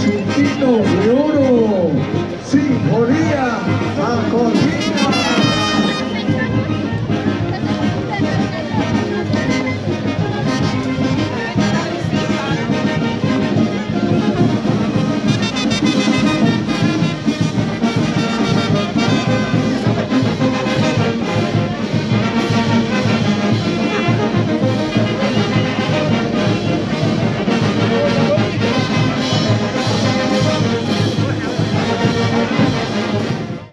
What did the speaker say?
Chiquito de Oro, Sinfonía